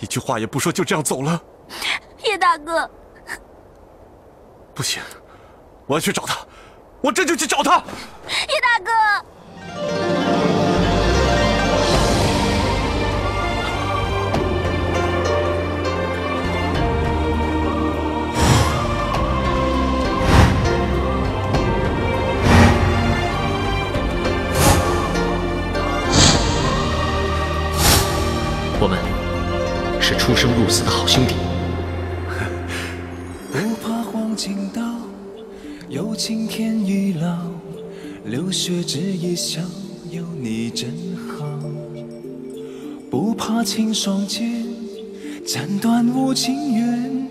一句话也不说就这样走了？叶大哥，不行，我要去找他，我这就去找他。叶大哥。出生入死的好兄弟。不怕黄金刀，有晴天已老，流血只一笑，有你真好。不怕青霜剑，斩断无情缘，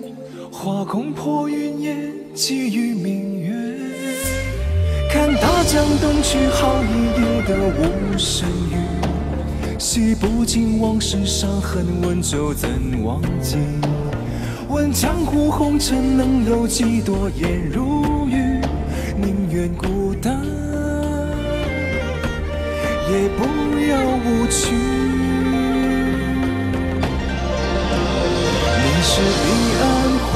花空破云烟，寄予明月。看大江东去，好一夜的无声雨。洗不尽往事伤痕，问酒怎忘记？问江湖红尘能有几多颜如玉？宁愿孤单，也不要无趣。你是彼岸花，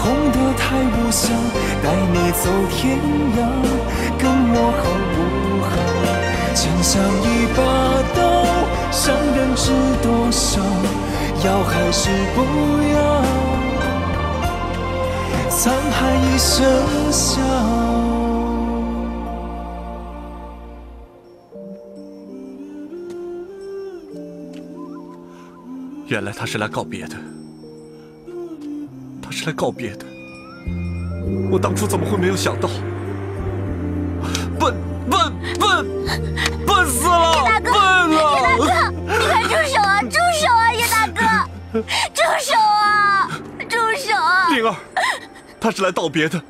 红得太无香，带你走天涯，跟我好不好？情像一把刀，伤人知多少？要还是不要？沧海一声笑。原来他是来告别的，他是来告别的。我当初怎么会没有想到？住手啊！住手啊！灵儿，他是来道别的。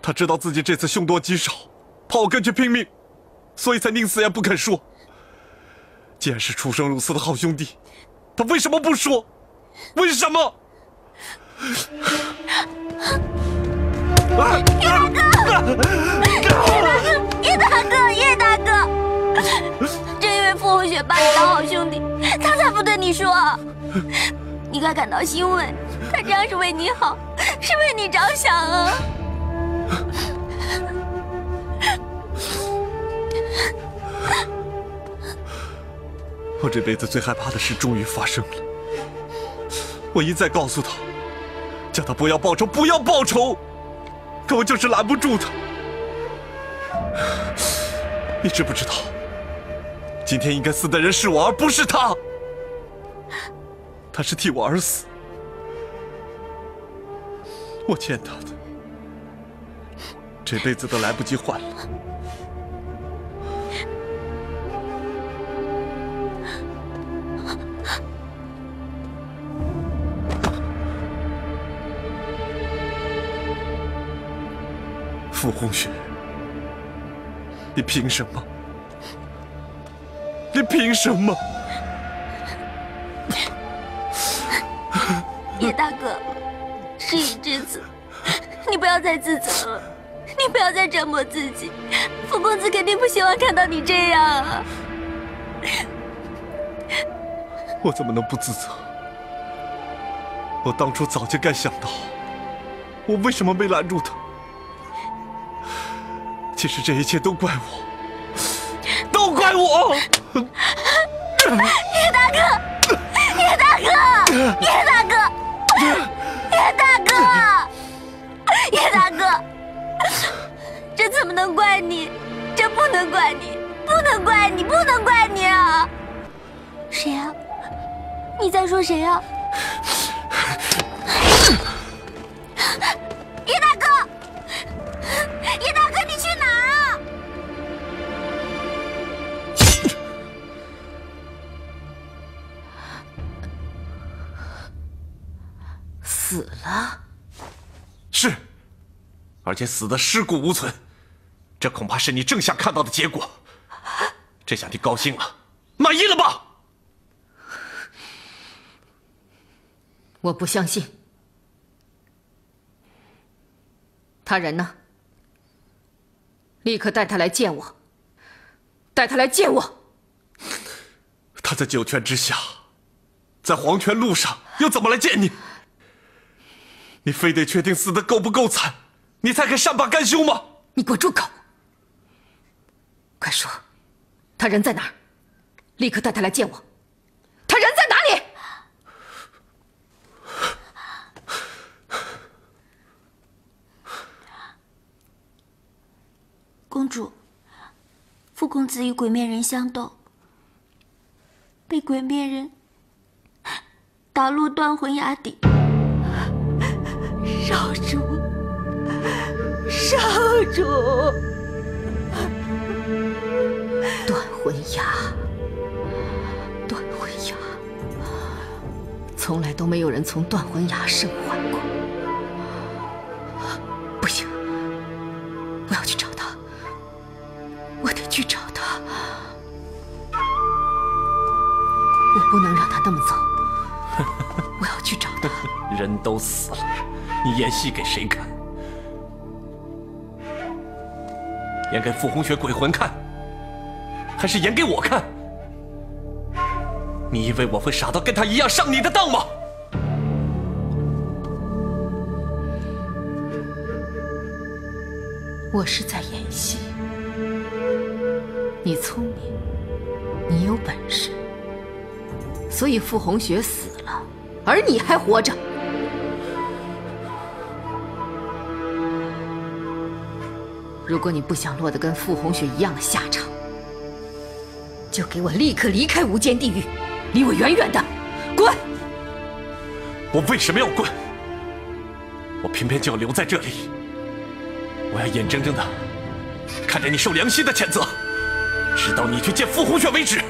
他知道自己这次凶多吉少，怕我跟去拼命，所以才宁死也不肯说。既然是出生入死的好兄弟，他为什么不说？为什么？叶大哥，叶大哥，正因为傅红雪把你当好兄弟，他才不对你说。你该感到欣慰，他这样是为你好，是为你着想啊。我这辈子最害怕的事终于发生了。我一再告诉他，叫他不要报仇，不要报仇，可我就是拦不住他。你知不知道，今天应该死的人是我，而不是他。他是替我而死，我欠他的，这辈子都来不及还了。傅红雪，你凭什么？你凭什么？叶大哥，事已至此，你不要再自责了，你不要再折磨自己。傅公子肯定不希望看到你这样啊！我怎么能不自责？我当初早就该想到，我为什么没拦住他？其实这一切都怪我，都怪我！叶大哥，叶大哥，叶大哥，叶大哥，叶大哥，这怎么能怪你？这不能怪你，不能怪你，不能怪你啊！谁啊、你在说谁啊、而且死的尸骨无存，这恐怕是你正想看到的结果。这下你高兴了，满意了吧？我不相信。他人呢？立刻带他来见我。带他来见我。他在九泉之下，在黄泉路上又怎么来见你？你非得确定死的够不够惨，你才肯善罢甘休吗？你给我住口！快说，他人在哪儿？立刻带他来见我。他人在哪里？公主，傅公子与鬼面人相斗，被鬼面人打落断魂崖底。少主，少主，断魂崖，断魂崖，从来都没有人从断魂崖生还过。不行，我要去找他，我得去找他，我不能让他那么走，我要去找他。人都死了，你演戏给谁看？演给傅红雪鬼魂看，还是演给我看？你以为我会傻到跟他一样上你的当吗？我是在演戏，你聪明，你有本事，所以傅红雪死了，而你还活着。如果你不想落得跟傅红雪一样的下场，就给我立刻离开无间地狱，离我远远的，滚！我为什么要滚？我偏偏就要留在这里。我要眼睁睁的看着你受良心的谴责，直到你去见傅红雪为止。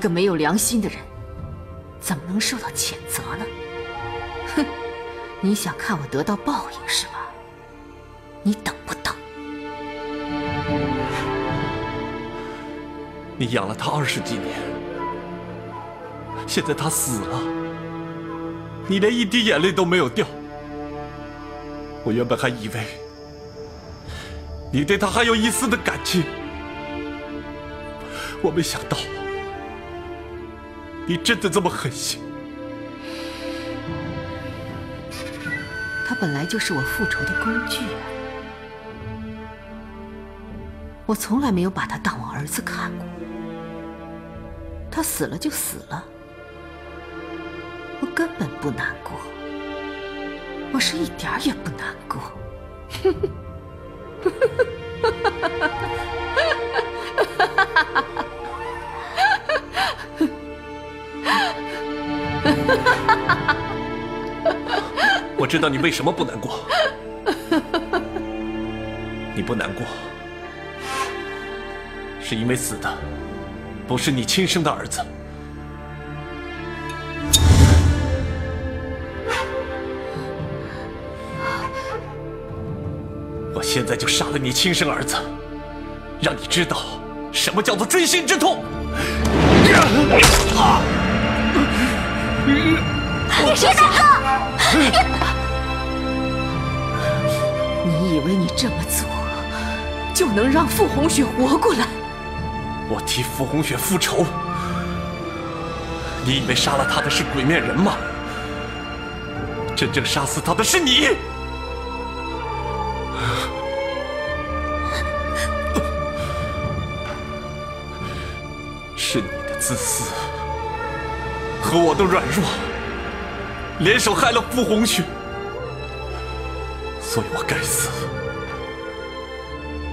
个没有良心的人，怎么能受到谴责呢？哼！你想看我得到报应是吧？你等不等？你养了他二十几年，现在他死了，你连一滴眼泪都没有掉。我原本还以为你对他还有一丝的感情，我没想到你真的这么狠心。他本来就是我复仇的工具啊！我从来没有把他当我儿子看过。他死了就死了，我根本不难过，我是一点儿也不难过。我知道你为什么不难过，你不难过，是因为死的不是你亲生的儿子。我现在就杀了你亲生儿子，让你知道什么叫做锥心之痛。叶大哥，你以为你这么做就能让傅红雪活过来？我替傅红雪复仇，你以为杀了他的是鬼面人吗？真正杀死他的是你！是你的自私和我的软弱，联手害了傅红雪，所以我该死，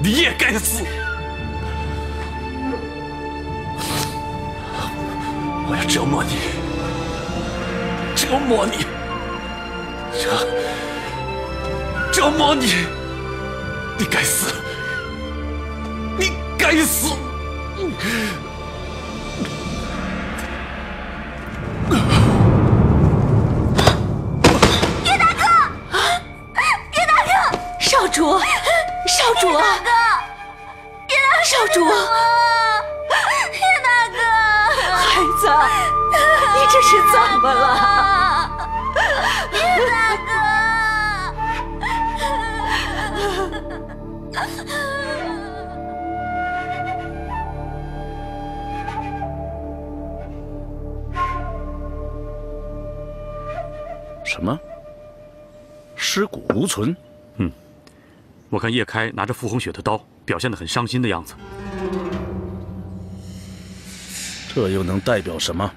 你也该死。我要折磨你，折磨你，折折磨你，你该死，你该死！存？我看叶开拿着傅红雪的刀，表现得很伤心的样子。这又能代表什么？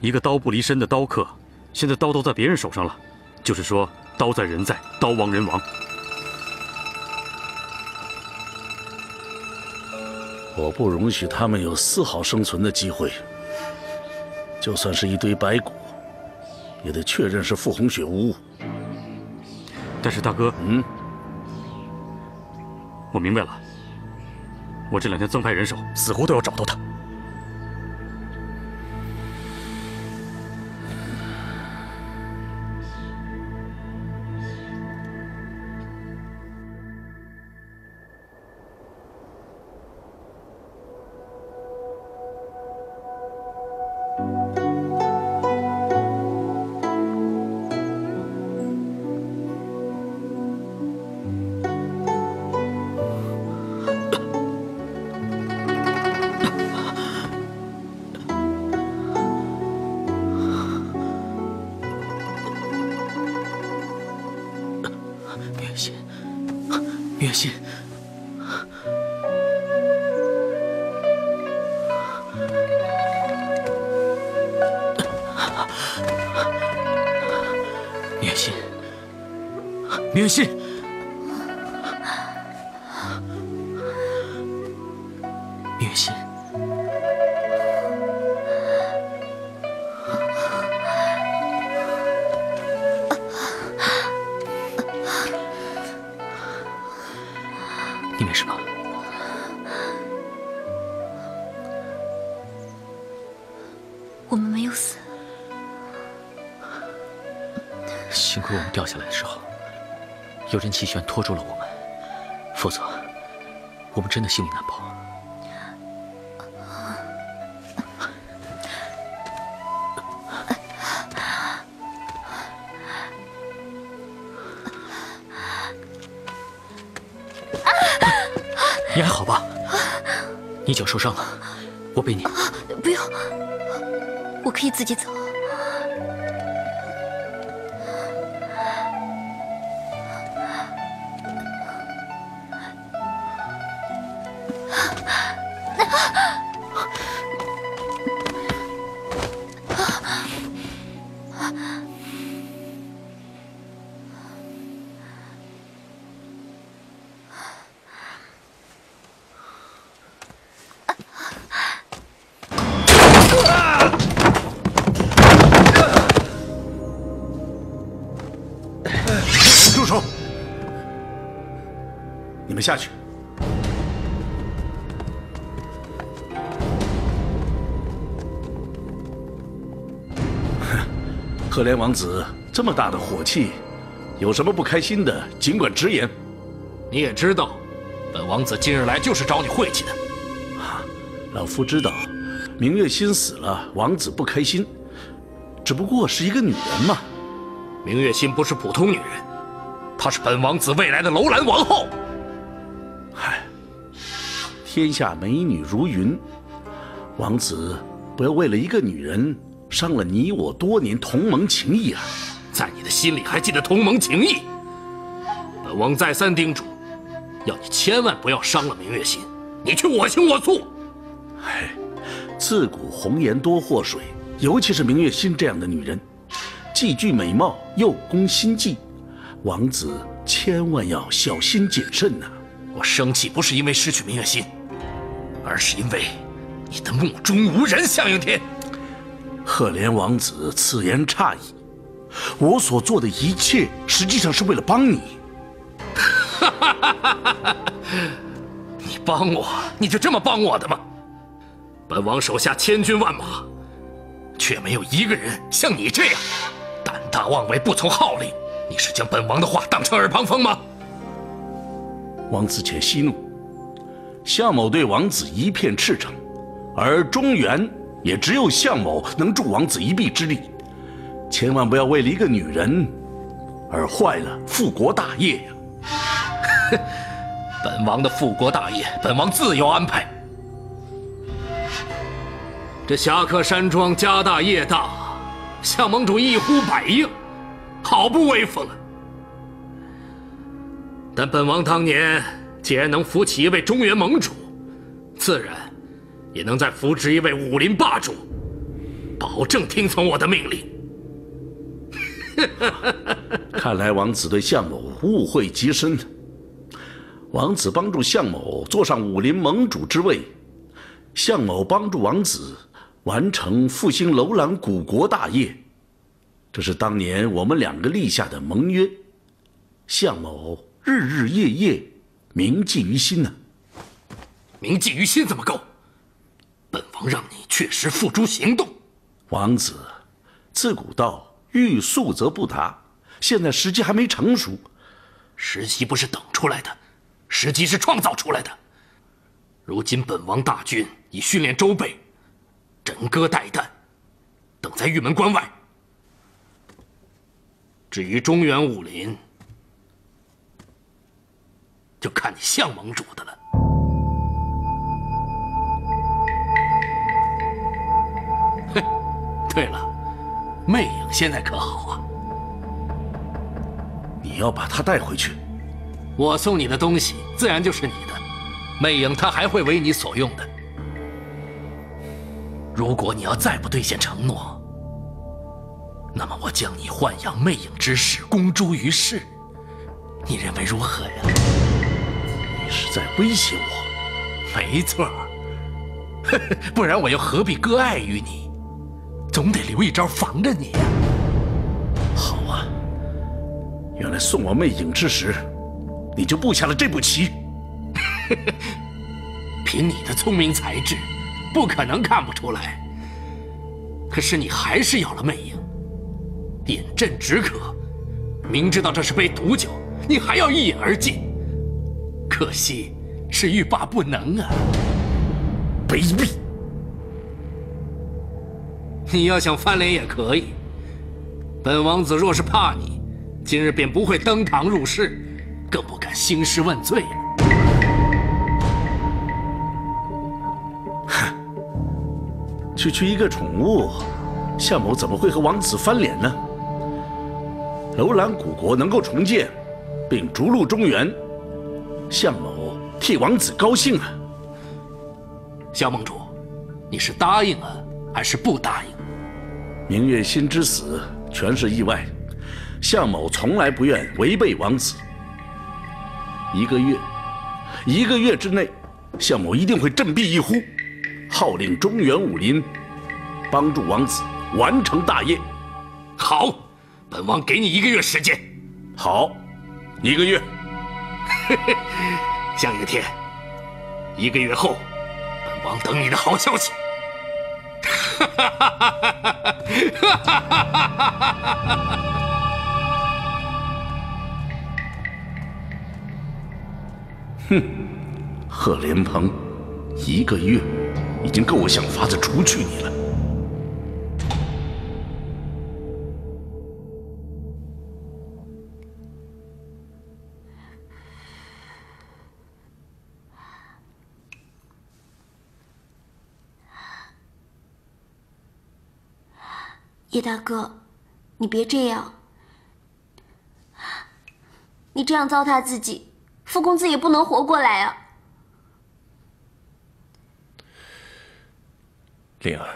一个刀不离身的刀客，现在刀都在别人手上了，就是说刀在人在，刀亡人亡。我不容许他们有丝毫生存的机会。就算是一堆白骨，也得确认是傅红雪无误。但是大哥，嗯，我明白了，我这两天增派人手，死活都要找到他。是吗？我们没有死，幸亏我们掉下来的时候，有人齐全拖住了我们，否则我们真的性命难保。脚受伤了，我背你。不用，我可以自己走。你们下去。哼，赫连王子这么大的火气，有什么不开心的，尽管直言。你也知道，本王子今日来就是找你晦气的。老夫知道，明月心死了，王子不开心，只不过是一个女人嘛。明月心不是普通女人，她是本王子未来的楼兰王后。嗨，天下美女如云，王子不要为了一个女人伤了你我多年同盟情谊啊！在你的心里还记得同盟情谊？本王再三叮嘱，要你千万不要伤了明月心，你却我行我素。唉，自古红颜多祸水，尤其是明月心这样的女人，既具美貌又攻心计，王子千万要小心谨慎呐、我生气不是因为失去明月心，而是因为你的目中无人。向应天，赫连王子此言差矣，我所做的一切实际上是为了帮你。你帮我，你就这么帮我的吗？本王手下千军万马，却没有一个人像你这样胆大妄为、不从号令。你是将本王的话当成耳旁风吗？王子且息怒，项某对王子一片赤诚，而中原也只有项某能助王子一臂之力，千万不要为了一个女人而坏了复国大业呀！本王的复国大业，本王自有安排。这侠客山庄家大业大，向盟主一呼百应，好不威风啊！但本王当年既然能扶起一位中原盟主，自然也能再扶植一位武林霸主，保证听从我的命令。看来王子对项某误会极深。王子帮助项某坐上武林盟主之位，项某帮助王子完成复兴楼兰古国大业，这是当年我们两个立下的盟约。项某日日夜夜铭记于心呢。铭记于心怎么够？本王让你确实付诸行动。王子，自古道欲速则不达，现在时机还没成熟。时机不是等出来的，时机是创造出来的。如今本王大军已训练周备，枕戈待旦，等在玉门关外。至于中原武林，就看你像盟主的了。嘿，对了，魅影现在可好啊？你要把他带回去，我送你的东西自然就是你的，魅影他还会为你所用的。如果你要再不兑现承诺，那么我将你豢养魅影之事公诸于世，你认为如何呀？你是在威胁我？没错，不然我又何必割爱于你？总得留一招防着你呀。好啊，原来送我魅影之时，你就布下了这步棋。凭你的聪明才智，不可能看不出来。可是你还是要了魅影，饮鸩止渴，明知道这是杯毒酒，你还要一饮而尽。可惜是欲罢不能啊！卑鄙！你要想翻脸也可以。本王子若是怕你，今日便不会登堂入室，更不敢兴师问罪了。区区一个宠物，夏某怎么会和王子翻脸呢？楼兰古国能够重建，并逐鹿中原，项某替王子高兴啊！萧盟主，你是答应了还是不答应？明月心之死全是意外，向某从来不愿违背王子。一个月，一个月之内，向某一定会振臂一呼，号令中原武林，帮助王子完成大业。好，本王给你一个月时间。好，一个月。向云天，一个月后，本王等你的好消息。哈 哼，贺连鹏，一个月已经够我想法子除去你了。叶大哥，你别这样，你这样糟蹋自己，傅公子也不能活过来啊！灵儿，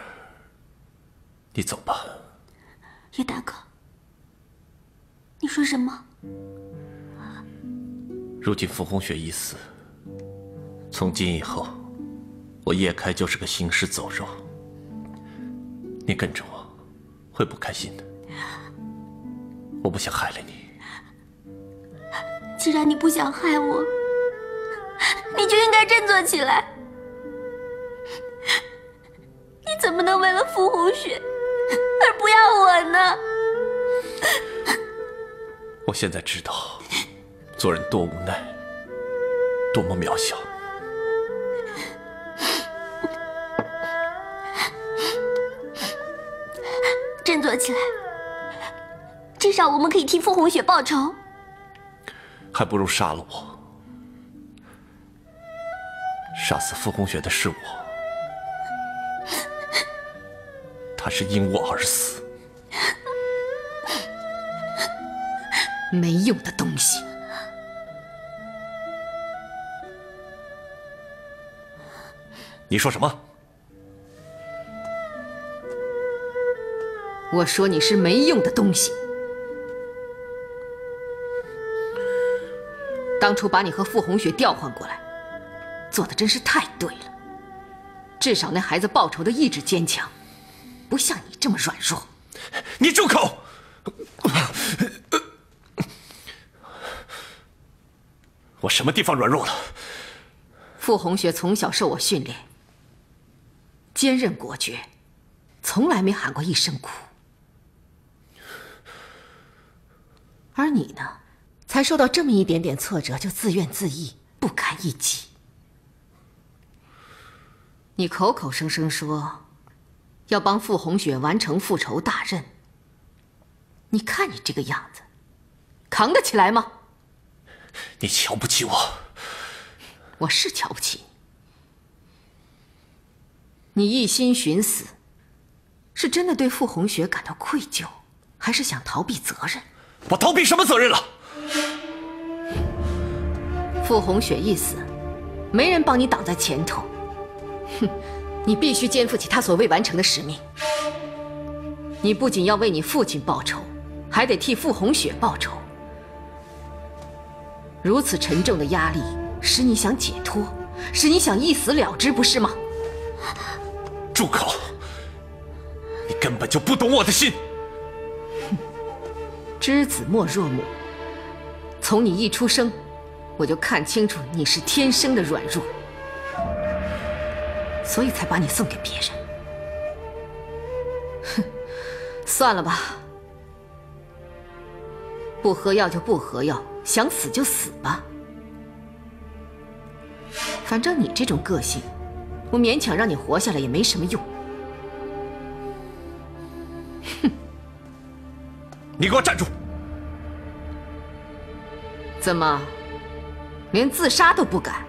你走吧。叶大哥，你说什么？如今傅红雪已死，从今以后，我叶开就是个行尸走肉。你跟着我，会不开心的。我不想害了你。既然你不想害我，你就应该振作起来。你怎么能为了傅红雪而不要我呢？我现在知道，做人多无奈，多么渺小。振作起来，至少我们可以替傅红雪报仇。还不如杀了我。杀死傅红雪的是我，他是因我而死。没用的东西！你说什么？我说你是没用的东西。当初把你和傅红雪调换过来，做的真是太对了。至少那孩子报仇的意志坚强，不像你这么软弱。你住口！我什么地方软弱了？傅红雪从小受我训练，坚韧果决，从来没喊过一声苦。而你呢，才受到这么一点点挫折就自怨自艾，不堪一击。你口口声声说要帮傅红雪完成复仇大任，你看你这个样子，扛得起来吗？你瞧不起我，我是瞧不起你。你一心寻死，是真的对傅红雪感到愧疚，还是想逃避责任？我逃避什么责任了？傅红雪一死，没人帮你挡在前头。哼，你必须肩负起他所未完成的使命。你不仅要为你父亲报仇，还得替傅红雪报仇。如此沉重的压力，使你想解脱，使你想一死了之，不是吗？住口！你根本就不懂我的心。知子莫若母。从你一出生，我就看清楚你是天生的软弱，所以才把你送给别人。哼，算了吧，不喝药就不喝药。想死就死吧，反正你这种个性，我勉强让你活下来也没什么用。哼！你给我站住！怎么，连自杀都不敢，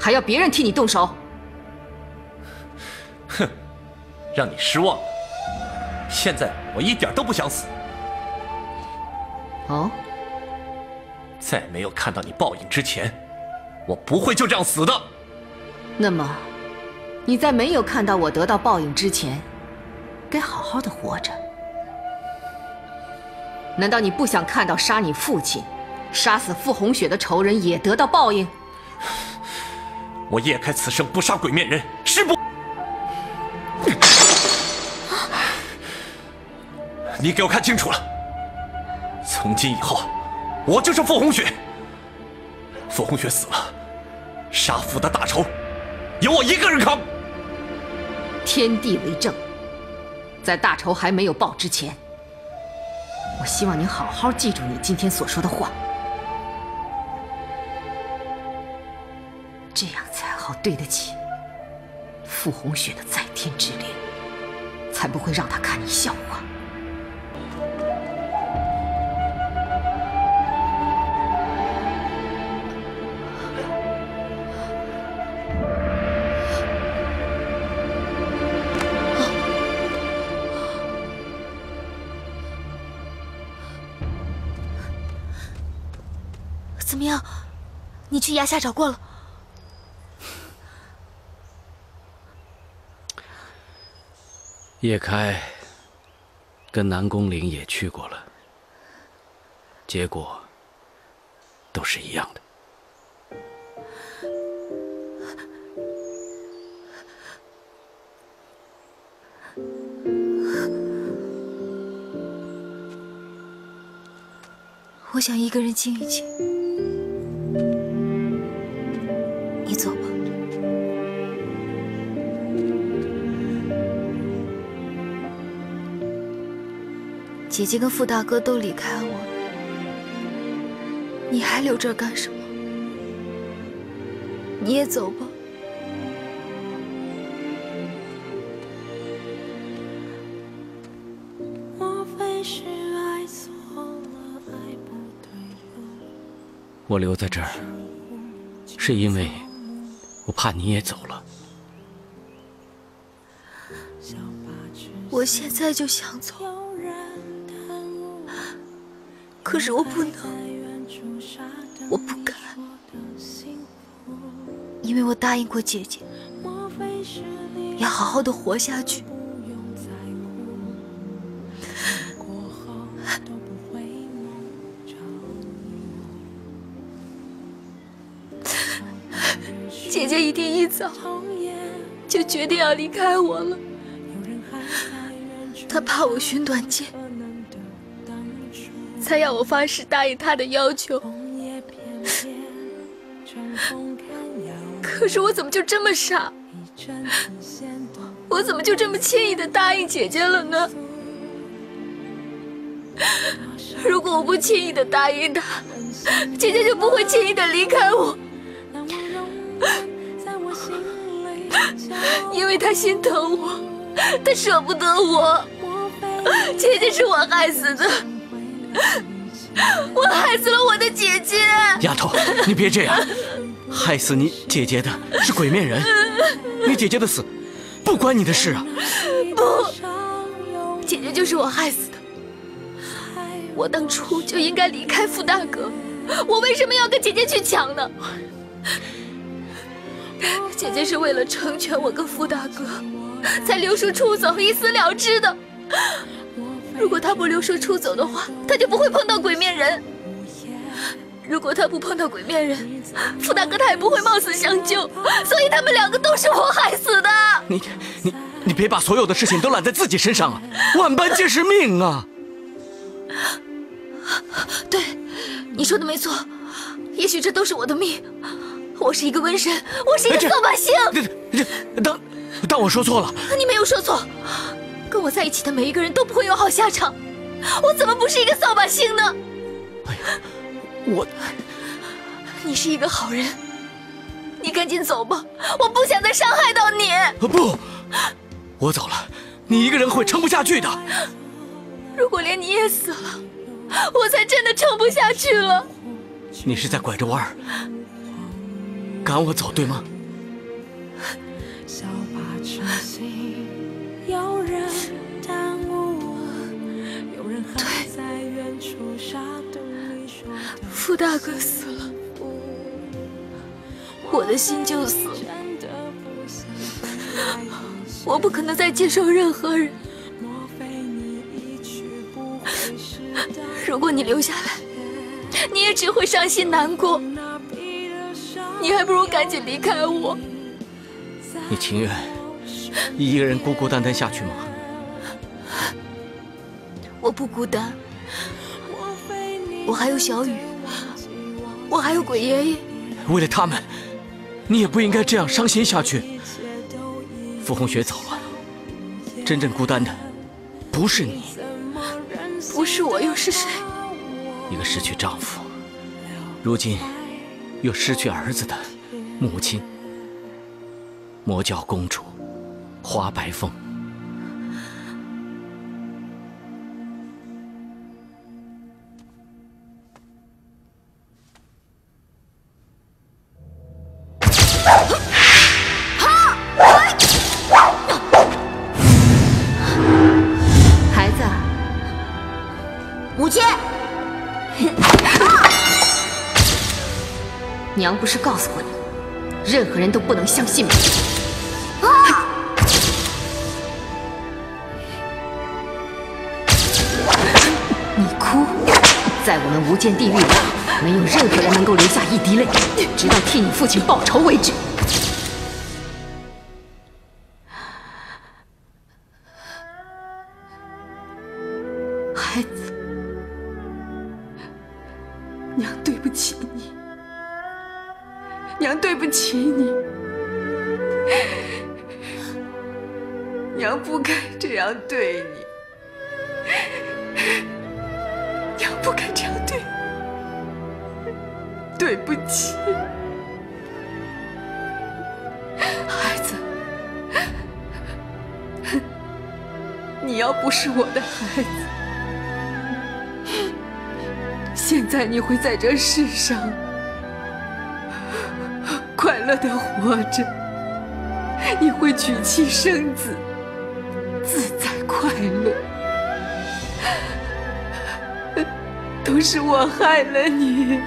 还要别人替你动手？哼！让你失望了。现在我一点都不想死。哦。在没有看到你报应之前，我不会就这样死的。那么，你在没有看到我得到报应之前，该好好的活着。难道你不想看到杀你父亲、杀死傅红雪的仇人也得到报应？我叶开此生不杀鬼面人，誓不。你给我看清楚了，从今以后。我就是傅红雪，傅红雪死了，杀父的大仇由我一个人扛。天地为证，在大仇还没有报之前，我希望你好好记住你今天所说的话，这样才好对得起傅红雪的在天之灵，才不会让他看你笑话。你去崖下找过了？叶开跟南宫翎也去过了，结果都是一样的。我想一个人静一静。姐姐跟傅大哥都离开我，你还留这儿干什么？你也走吧。我留在这儿，是因为我怕你也走了。我现在就想走。可是我不能，我不敢，因为我答应过姐姐，要好好的活下去。姐姐一定一早就决定要离开我了，她怕我寻短见，才要我发誓答应她的要求。可是我怎么就这么傻？我怎么就这么轻易的答应姐姐了呢？如果我不轻易的答应她，姐姐就不会轻易的离开我。因为他心疼我，他舍不得我。姐姐是我害死的，我害死了我的姐姐。丫头，你别这样，害死你姐姐的是鬼面人，你姐姐的死不关你的事啊。不，姐姐就是我害死的。我当初就应该离开傅大哥，我为什么要跟姐姐去抢呢？姐姐是为了成全我跟傅大哥，才留书出走，一死了之的。如果他不留书出走的话，他就不会碰到鬼面人。如果他不碰到鬼面人，傅大哥他也不会冒死相救。所以他们两个都是我害死的。你你你别把所有的事情都揽在自己身上啊！万般皆是命啊！对，你说的没错，也许这都是我的命。我是一个瘟神，我是一个扫把星。这这，当当我说错了。你没有说错，跟我在一起的每一个人都不会有好下场。我怎么不是一个扫把星呢？哎呀，我，你是一个好人，你赶紧走吧，我不想再伤害到你。不，我走了，你一个人会撑不下去的。如果连你也死了，我才真的撑不下去了。你是在拐着弯儿。赶我走，对吗？对，傅大哥死了，我的心就死了。我不可能再接受任何人。如果你留下来，你也只会伤心难过。你还不如赶紧离开我。你情愿一个人孤孤单单下去吗？我不孤单，我还有小雨，我还有鬼爷爷。为了他们，你也不应该这样伤心下去。傅红雪走了，真正孤单的不是你，不是我又是谁？一个失去丈夫，如今。又失去儿子的母亲，魔教公主花白凤。孩子，母亲。娘不是告诉过你，任何人都不能相信吗？不见地狱，没有任何人能够流下一滴泪，直到替你父亲报仇为止。会在这世上。快乐的活着，你会娶妻生子，自在快乐。都是我害了你，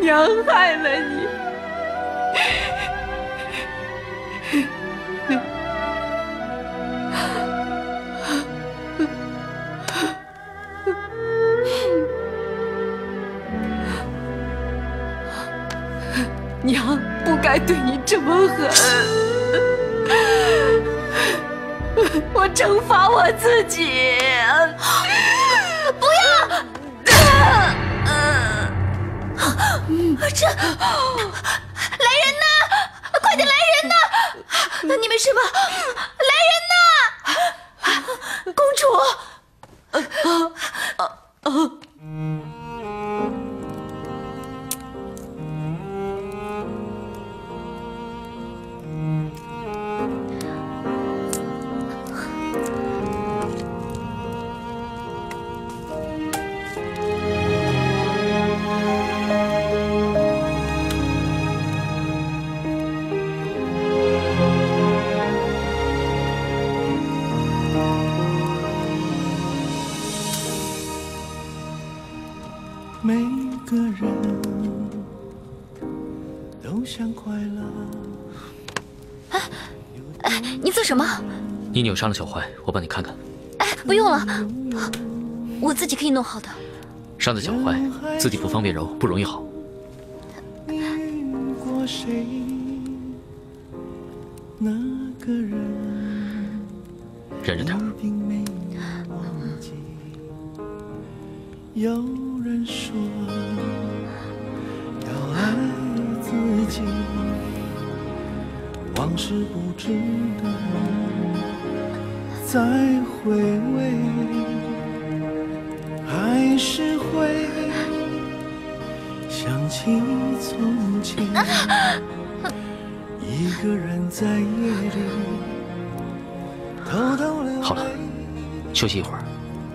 娘害了你。该对你这么狠，我惩罚我自己。不要！这来人呐！快点来人呐！你没事吧？来人呐！公主。啊啊啊什么？你扭伤了脚踝，我帮你看看。哎，不用了，我自己可以弄好的。伤在脚踝，自己不方便揉，不容易好。遇过谁？那个人忍着点儿。并没有忘记。有人说要爱自己，往事不值得再回味，还是会想起从前，一个人在夜里偷偷流好了。休息一会儿，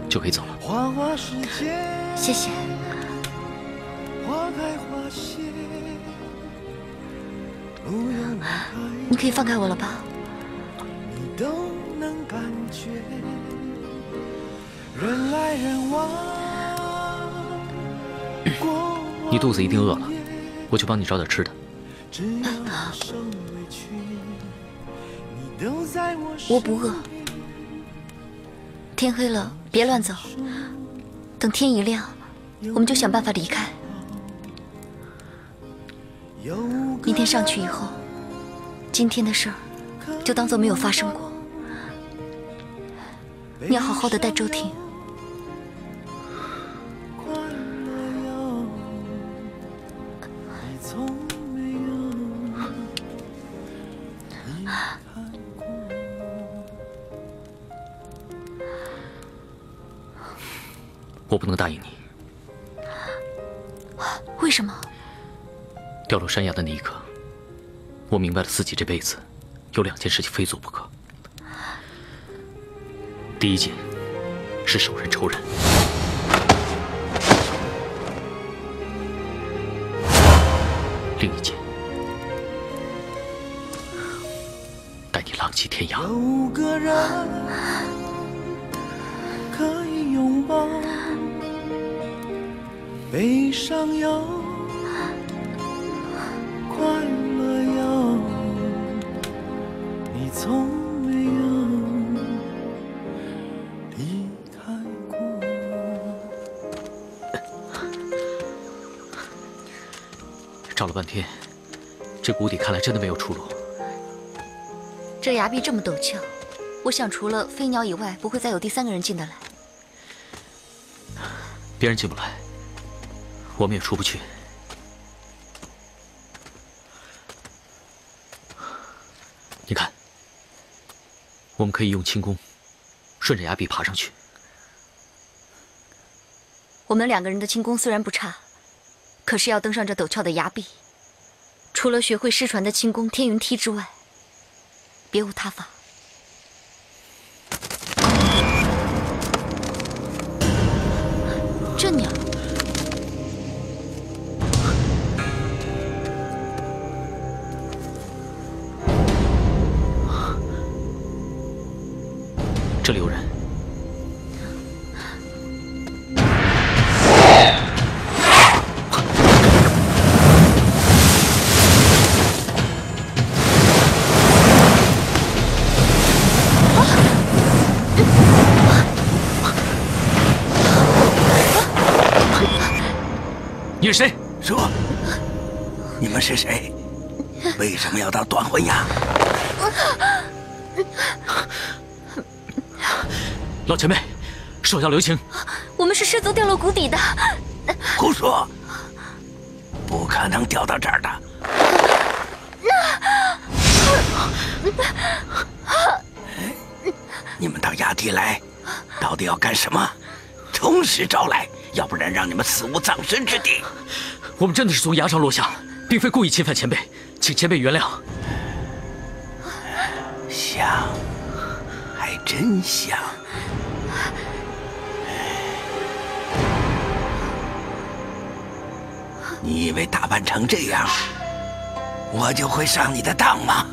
就可以走了。花花世界，谢谢。以放开我了吧？你都能感觉。人来人往，你肚子一定饿了，我去帮你找点吃的。我不饿。天黑了，别乱走。等天一亮，我们就想办法离开。明天上去以后，今天的事儿就当做没有发生过。你要好好的待周婷。我不能答应你。为什么？掉落山崖的那一刻，我明白了自己这辈子有两件事情非做不可。第一件是手刃仇人，另一件带你浪迹天涯。有个人可以拥抱，悲伤有，这谷底看来真的没有出路。这崖壁这么陡峭，我想除了飞鸟以外，不会再有第三个人进得来。别人进不来，我们也出不去。你看，我们可以用轻功顺着崖壁爬上去。我们两个人的轻功虽然不差，可是要登上这陡峭的崖壁，除了学会失传的轻功天云梯之外，别无他法。前辈，手下留情。我们是失足掉落谷底的。胡说！不可能掉到这儿的。那你们到崖底来，到底要干什么？同时招来，要不然让你们死无葬身之地。我们真的是从崖上落下，并非故意侵犯前辈，请前辈原谅。像，还真像。你以为打扮成这样，我就会上你的当吗？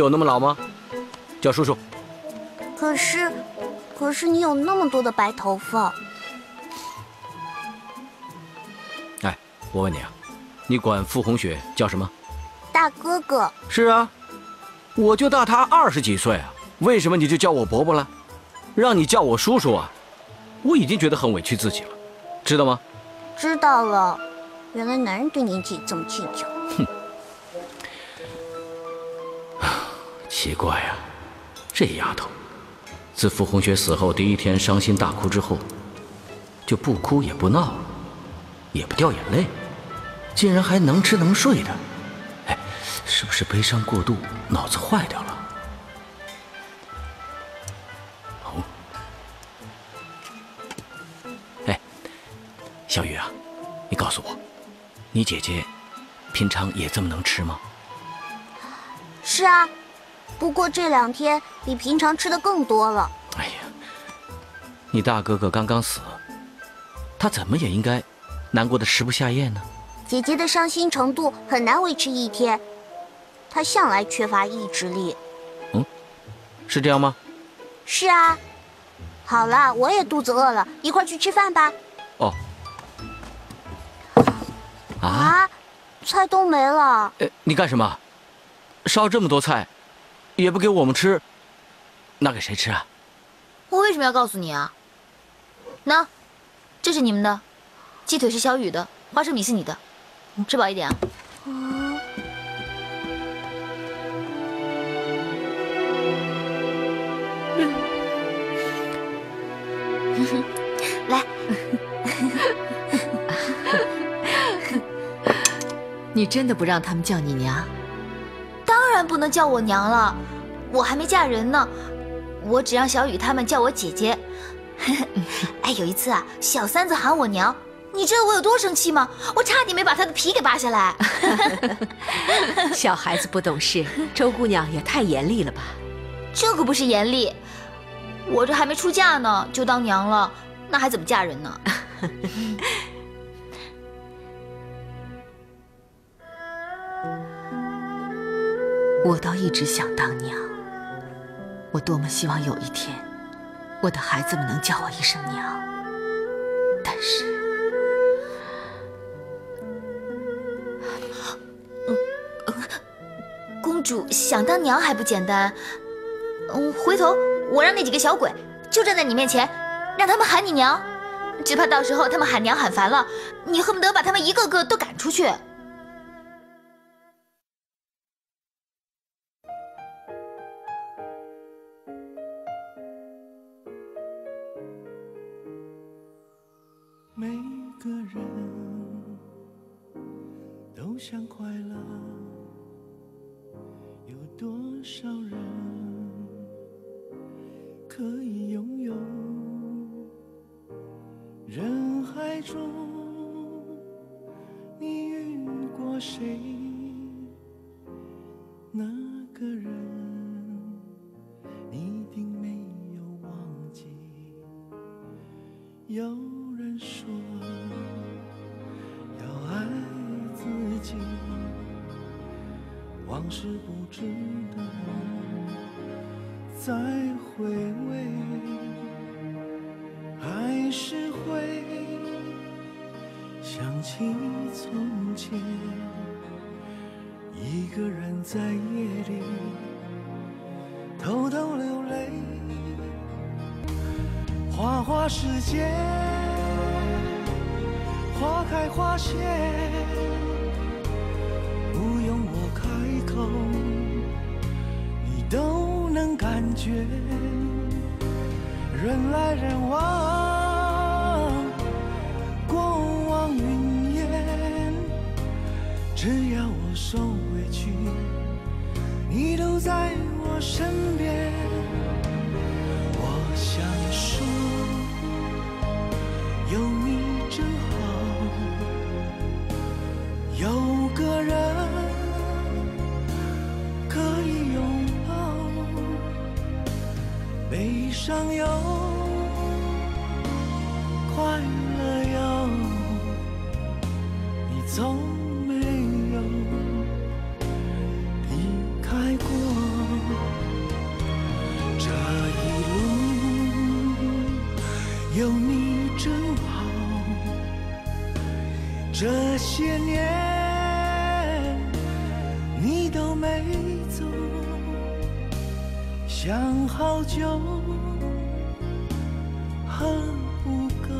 有那么老吗？叫叔叔。可是，可是你有那么多的白头发。哎，我问你啊，你管傅红雪叫什么？大哥哥。是啊，我就大他二十几岁啊，为什么你就叫我伯伯了？让你叫我叔叔啊，我已经觉得很委屈自己了，知道吗？知道了，原来男人对年纪这么计较。奇怪呀、这丫头，自傅红雪死后第一天伤心大哭之后，就不哭也不闹，也不掉眼泪，竟然还能吃能睡的。哎，是不是悲伤过度，脑子坏掉了？哦，哎，小雨啊，你告诉我，你姐姐平常也这么能吃吗？是啊，不过这两天比平常吃的更多了。哎呀，你大哥哥刚刚死，他怎么也应该难过的食不下咽呢？姐姐的伤心程度很难维持一天，她向来缺乏意志力。嗯是这样吗？是啊，好了，我也肚子饿了，一块去吃饭吧。哦，啊，啊，菜都没了。呃，你干什么？烧这么多菜，也不给我们吃，那给谁吃啊？我为什么要告诉你啊？那，这是你们的，鸡腿是小雨的，花生米是你的，吃饱一点啊。来，你真的不让他们叫你娘？不能叫我娘了，我还没嫁人呢，我只让小雨他们叫我姐姐。哎，有一次啊，小三子喊我娘，你知道我有多生气吗？我差点没把他的皮给扒下来。小孩子不懂事，周姑娘也太严厉了吧？这可不是严厉，我这还没出嫁呢，就当娘了，那还怎么嫁人呢？我倒一直想当娘，我多么希望有一天，我的孩子们能叫我一声娘。但是，公主想当娘还不简单？嗯，回头我让那几个小鬼就站在你面前，让他们喊你娘，只怕到时候他们喊娘喊烦了，你恨不得把他们一个个都赶出去。感觉人来人往过往云烟只要我受委屈你都在我身边。想好久，恨不够。